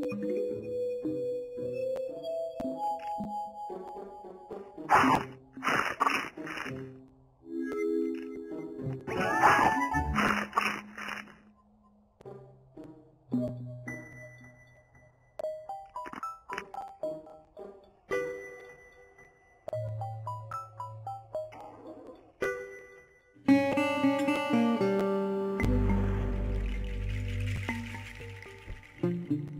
thank mm -hmm. you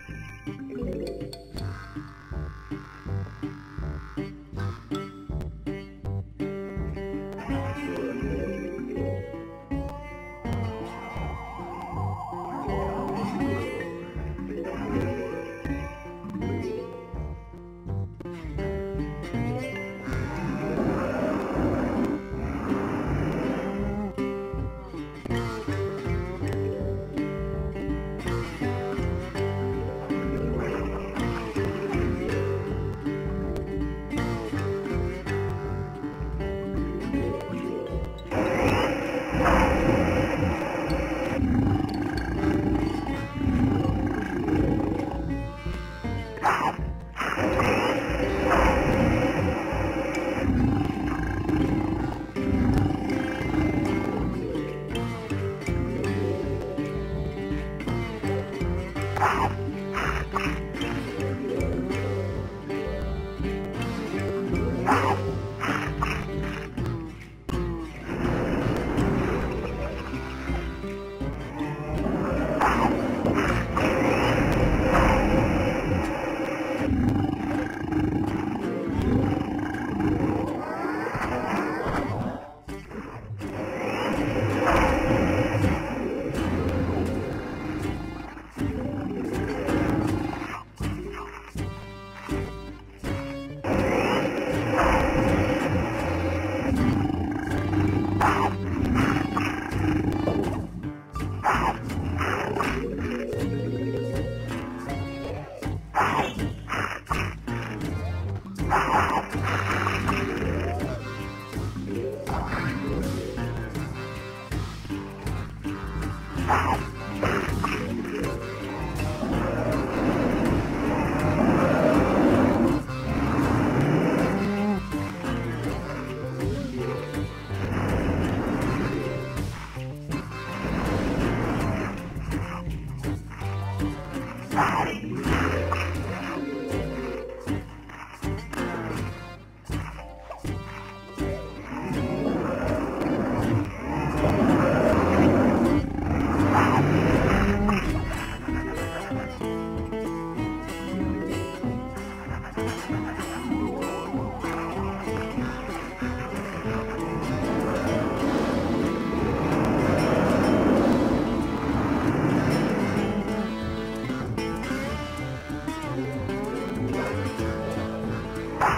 proud.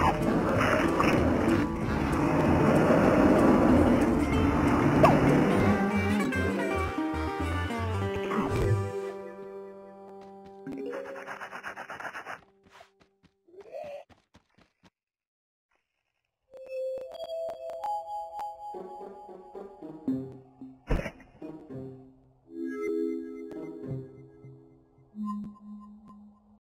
Yeah.